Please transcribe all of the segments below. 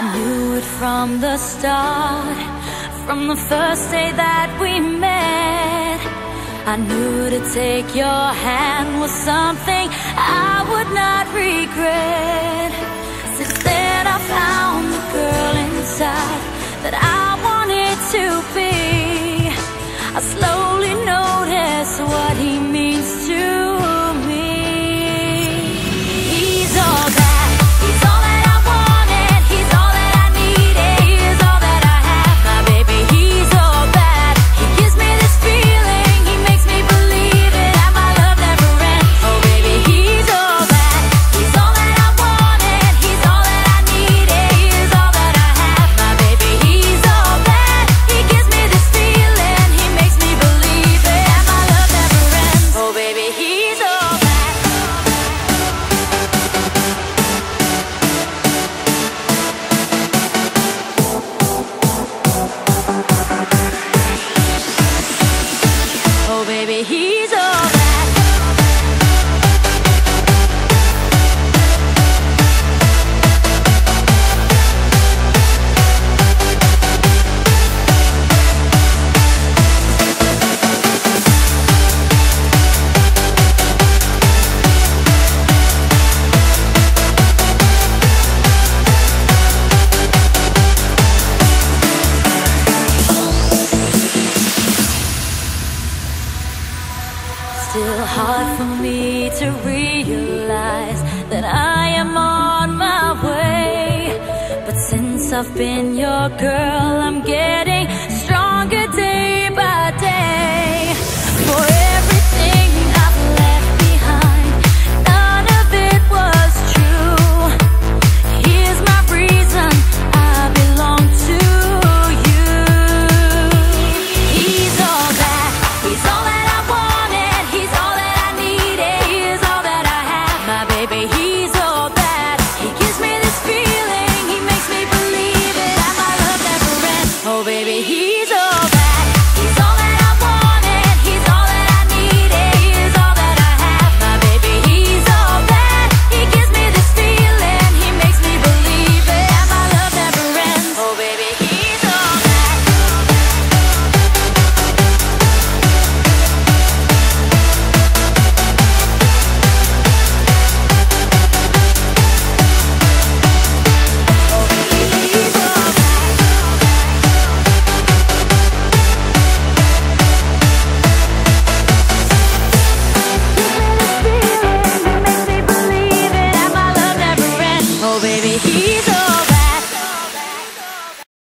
I knew it from the start, from the first day that we met. I knew to take your hand was something I would not regret. Since then, I found the girl inside that I wanted to be. I slowly notice what he means to Still hard for me to realize that I am on my way. But since I've been your girl, I'm getting baby, he's a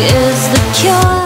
is the cure.